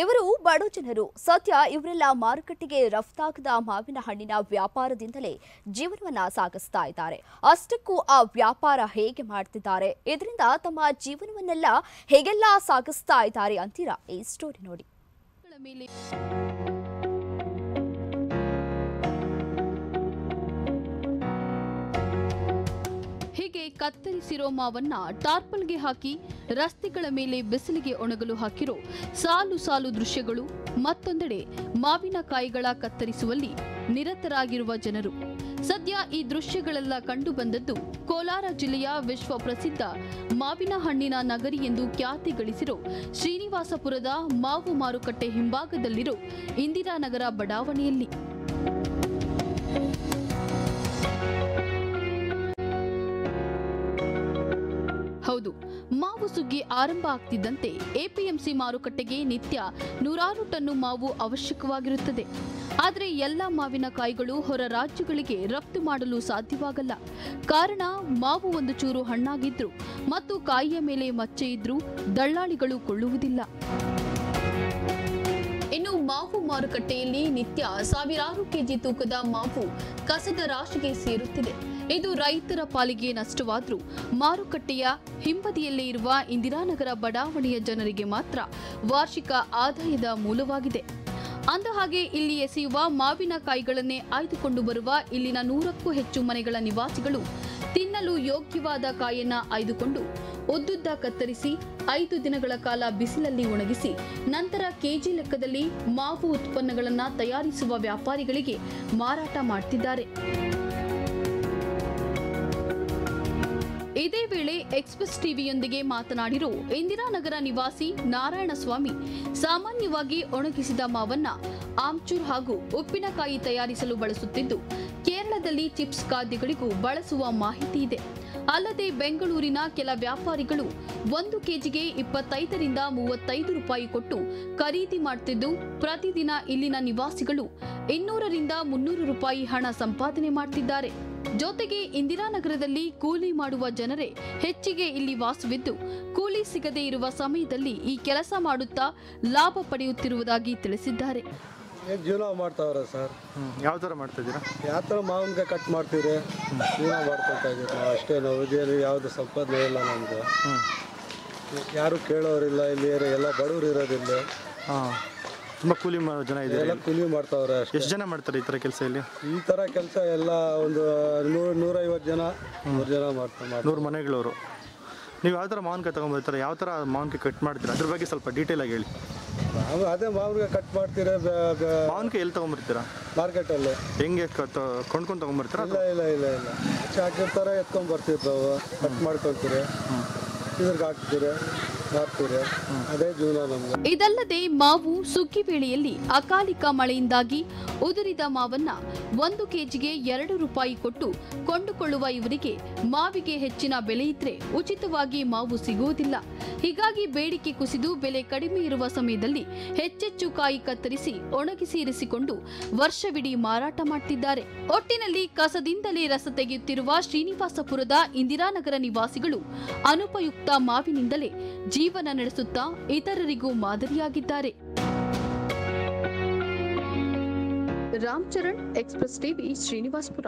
ಇವರು ಬಡ ಜನರು. ಸದ್ಯ ಇವರೆಲ್ಲ ಮಾರುಕಟ್ಟೆಗೆ ರಫ್ತಾಗದ ಮಾವಿನ ಹಣ್ಣಿನ ವ್ಯಾಪಾರದಿಂದಲೇ ಜೀವನವನ್ನ ಸಾಗಿಸ್ತಾ ಇದ್ದಾರೆ. ಅಷ್ಟಕ್ಕೂ ಆ ವ್ಯಾಪಾರ ಹೇಗೆ ಮಾಡ್ತಿದ್ದಾರೆ? ಇದರಿಂದ ತಮ್ಮ ಜೀವನವನ್ನೆಲ್ಲ ಹೇಗೆಲ್ಲ ಸಾಗಿಸ್ತಾ ಇದ್ದಾರೆ ಅಂತೀರಾ? ಈ ಸ್ಟೋರಿ ನೋಡಿ. ಹೀಗೆ ಕತ್ತರಿಸಿರೋ ಮಾವನ್ನ ಟಾರ್ಪಲ್ಗೆ ಹಾಕಿ ರಸ್ತೆಗಳ ಮೇಲೆ ಬಿಸಿಲಿಗೆ ಒಣಗಲು ಹಾಕಿರೋ ಸಾಲು ಸಾಲು ದೃಶ್ಯಗಳು ಮತ್ತೊಂದೆಡೆ ಮಾವಿನಕಾಯಿಗಳ ಕತ್ತರಿಸುವಲ್ಲಿ ನಿರತರಾಗಿರುವ ಜನರು. ಸದ್ಯ ಈ ದೃಶ್ಯಗಳೆಲ್ಲ ಕಂಡು ಬಂದದ್ದು ಕೋಲಾರ ಜಿಲ್ಲೆಯ ವಿಶ್ವ ಪ್ರಸಿದ್ಧ ಮಾವಿನ ಹಣ್ಣಿನ ನಗರಿ ಎಂದು ಖ್ಯಾತಿ ಗಳಿಸಿರೋ ಶ್ರೀನಿವಾಸಪುರದ ಮಾವು ಮಾರುಕಟ್ಟೆ ಹಿಂಭಾಗದಲ್ಲಿರೋ ಇಂದಿರಾನಗರ ಬಡಾವಣೆಯಲ್ಲಿ. ಹೌದು. ಮಾವು ಸುಗ್ಗಿ ಆರಂಭ ಆಗ್ತಿದ್ದಂತೆ ಎಪಿಎಂಸಿ ಮಾರುಕಟ್ಟೆಗೆ ನಿತ್ಯ ನೂರಾರು ಟನ್ನು ಮಾವು ಅವಶ್ಯಕವಾಗಿರುತ್ತದೆ. ಆದರೆ ಎಲ್ಲ ಮಾವಿನ ಕಾಯಿಗಳು ಹೊರ ರಾಜ್ಯಗಳಿಗೆ ರಫ್ತು ಮಾಡಲು ಸಾಧ್ಯವಾಗಲ್ಲ. ಕಾರಣ ಮಾವು ಒಂದು ಚೂರು ಹಣ್ಣಾಗಿದ್ರು ಮತ್ತು ಕಾಯಿಯ ಮೇಲೆ ಮಚ್ಚೆ ಇದ್ರೂ ದಳ್ಳಾಳಿಗಳು ಕೊಳ್ಳುವುದಿಲ್ಲ. ಇನ್ನು ಮಾವು ಮಾರುಕಟ್ಟೆಯಲ್ಲಿ ನಿತ್ಯ ಸಾವಿರಾರು ಕೆಜಿ ತೂಕದ ಮಾವು ಕಸದ ರಾಶಿಗೆ ಸೇರುತ್ತಿದೆ. ಇದು ರೈತರ ಪಾಲಿಗೆ ನಷ್ಟವಾದರೂ ಮಾರುಕಟ್ಟೆಯ ಹಿಂಬದಿಯಲ್ಲೇ ಇರುವ ಇಂದಿರಾನಗರ ಬಡಾವಣೆಯ ಜನರಿಗೆ ಮಾತ್ರ ವಾರ್ಷಿಕ ಆದಾಯದ ಮೂಲವಾಗಿದೆ. ಅಂದಹಾಗೆ ಇಲ್ಲಿ ಎಸೆಯುವ ಮಾವಿನ ಕಾಯಿಗಳನ್ನೇ ಆಯ್ದುಕೊಂಡು ಬರುವ ಇಲ್ಲಿನ ನೂರಕ್ಕೂ ಹೆಚ್ಚು ಮನೆಗಳ ನಿವಾಸಿಗಳು ತಿನ್ನಲು ಯೋಗ್ಯವಾದ ಕಾಯನ್ನ ಆಯ್ದುಕೊಂಡು ಉದ್ದುದ್ದ ಕತ್ತರಿಸಿ ಐದು ದಿನಗಳ ಕಾಲ ಬಿಸಿಲಲ್ಲಿ ಒಣಗಿಸಿ, ನಂತರ ಕೆಜಿ ಲೆಕ್ಕದಲ್ಲಿ ಮಾವು ಉತ್ಪನ್ನಗಳನ್ನು ತಯಾರಿಸುವ ವ್ಯಾಪಾರಿಗಳಿಗೆ ಮಾರಾಟ ಮಾಡ್ತಿದ್ದಾರೆ. ಇದೇ ವೇಳೆ ಎಕ್ಸ್ಪ್ರೆಸ್ ಟಿವಿಯೊಂದಿಗೆ ಮಾತನಾಡಿರೋ ಇಂದಿರಾನಗರ ನಿವಾಸಿ ನಾರಾಯಣಸ್ವಾಮಿ, ಸಾಮಾನ್ಯವಾಗಿ ಒಣಗಿಸಿದ ಮಾವನ್ನ ಆಮ್ಚೂರ್ ಹಾಗೂ ಉಪ್ಪಿನಕಾಯಿ ತಯಾರಿಸಲು ಬಳಸುತ್ತಿದ್ದು, ಕೇರಳದಲ್ಲಿ ಚಿಪ್ಸ್ ಖಾದ್ಯಗಳಿಗೂ ಬಳಸುವ ಮಾಹಿತಿ ಇದೆ. ಅಲ್ಲದೆ ಬೆಂಗಳೂರಿನ ಕೆಲ ವ್ಯಾಪಾರಿಗಳು ಒಂದು ಕೆಜಿಗೆ ಇಪ್ಪತ್ತೈದರಿಂದ ಮೂವತ್ತೈದು ರೂಪಾಯಿ ಕೊಟ್ಟು ಖರೀದಿ ಮಾಡ್ತಿದ್ದು, ಪ್ರತಿದಿನ ಇಲ್ಲಿನ ನಿವಾಸಿಗಳು ಇನ್ನೂರರಿಂದ ಮುನ್ನೂರು ರೂಪಾಯಿ ಹಣ ಸಂಪಾದನೆ ಮಾಡ್ತಿದ್ದಾರೆ. ಜೊತೆಗೆ ಇಂದಿರಾನಗರದಲ್ಲಿ ಕೂಲಿ ಮಾಡುವ ಜನರೇ ಹೆಚ್ಚಿಗೆ ಇಲ್ಲಿ ವಾಸವಿದ್ದು, ಕೂಲಿ ಸಿಗದೇ ಇರುವ ಸಮಯದಲ್ಲಿ ಈ ಕೆಲಸ ಮಾಡುತ್ತಾ ಲಾಭ ಪಡೆಯುತ್ತಿರುವುದಾಗಿ ತಿಳಿಸಿದ್ದಾರೆ. ಏನು ಜೀವನ ಮಾಡ್ತಾವ್ರೆ ಸರ್. ಯಾವ ಥರ ಮಾಡ್ತಾ ಇದ್ದೀರಾ? ಯಾವ ಥರ ಮಾವಿನಕಾಯಿ ಕಟ್ ಮಾಡ್ತೀರಿ? ಜೀವನ ಮಾಡ್ಕೊತಾ ಇದ್ದೀವಿ ನಾವು ಅಷ್ಟೇ ನಾವು ಇದೇನು ಯಾವುದು ಸಂಪಾದನೆ ಇಲ್ಲ ನಮ್ಮದು ಯಾರು ಕೇಳೋರಿಲ್ಲ ಇಲ್ಲಿ ಎಲ್ಲ ಬಡವ್ರು ಇರೋದಿಲ್ಲ ಹಾಂ ತುಂಬ ಕೂಲಿ ಜನ ಇದ್ದಾರೆ ಎಲ್ಲ ಕೂಲಿ ಮಾಡ್ತಾವ್ರೆ ಅಷ್ಟೇ. ಎಷ್ಟು ಜನ ಮಾಡ್ತಾರೆ ಈ ಥರ ಕೆಲಸ ಇಲ್ಲಿ? ಈ ಥರ ಕೆಲಸ ಎಲ್ಲ ಒಂದು ನೂರು ನೂರೈವತ್ತು ಜನ ನೂರು ಜನ ಮಾಡ್ತಾ ಮಾಡ್ತಾರೆ. ನೂರು ಮನೆಗಳವರು. ನೀವು ಯಾವ ಥರ ಮಾವಿನಕಾಯಿ ತೊಗೊಂಬರ್ತಾರೆ ಯಾವ ಥರ ಮಾವಿನಕಾಯಿ ಕಟ್ ಮಾಡ್ತೀರಾ? ಅದ್ರ ಬಗ್ಗೆ ಸ್ವಲ್ಪ ಡೀಟೇಲ್ ಆಗಿ ಹೇಳಿ. ಅದೇ ಮಾವಿನಕಾಯಿ ಕಟ್ ಮಾಡ್ತೀರಾ ಮಾವಿನಕಾಯಿ ಎಲ್ಲಿ ತೊಗೊಂಬರ್ತೀರಾ? ಮಾರ್ಕೆಟಲ್ಲಿ. ಹೆಂಗೆ ಕೊಂಡ್ಕೊಂಡು ತೊಗೊಂಬರ್ತೀರಾ ಇಲ್ಲ ಇಲ್ಲ ಇಲ್ಲ ಇಲ್ಲ. ಆಚೆ ಹಾಕಿರ್ತಾರೆ ಎತ್ಕೊಂಡ್ ಬರ್ತಿರ್ತಾವೆ ಕಟ್ ಮಾಡ್ಕೊಳ್ತೀರಿ. ಇದ್ರಿಗೆ ಹಾಕ್ತೀರಿ ಇದಲ್ಲದೆ ಮಾವು ಸುಗ್ಗಿ ವೇಳೆಯಲ್ಲಿ ಅಕಾಲಿಕ ಮಳೆಯಿಂದಾಗಿ ಉದುರಿದ ಮಾವನ್ನ ಒಂದು ಕೆಜಿಗೆ ಎರಡು ರೂಪಾಯಿ ಕೊಟ್ಟು ಕೊಂಡುಕೊಳ್ಳುವ ಇವರಿಗೆ ಮಾವಿಗೆ ಹೆಚ್ಚಿನ ಬೆಲೆ ಇದ್ರೆ ಉಚಿತವಾಗಿ ಮಾವು ಸಿಗುವುದಿಲ್ಲ. ಹೀಗಾಗಿ ಬೇಡಿಕೆ ಕುಸಿದು ಬೆಲೆ ಕಡಿಮೆ ಇರುವ ಸಮಯದಲ್ಲಿ ಹೆಚ್ಚೆಚ್ಚು ಕಾಯಿ ಕತ್ತರಿಸಿ ಒಣಗಿಸಿ ಇರಿಸಿಕೊಂಡು ವರ್ಷವಿಡೀ ಮಾರಾಟ ಮಾಡ್ತಿದ್ದಾರೆ. ಒಟ್ಟಿನಲ್ಲಿ ಕಸದಿಂದಲೇ ರಸ ತೆಗೆಯುತ್ತಿರುವ ಶ್ರೀನಿವಾಸಪುರದ ಇಂದಿರಾನಗರ ನಿವಾಸಿಗಳು ಅನುಪಯುಕ್ತ ಮಾವಿನಿಂದಲೇ ಜೀವನ ನಡೆಸುತ್ತಾ ಇತರರಿಗೂ ಮಾದರಿಯಾಗಿದ್ದಾರೆ. Ram Charan Express TV, Srinivaspura.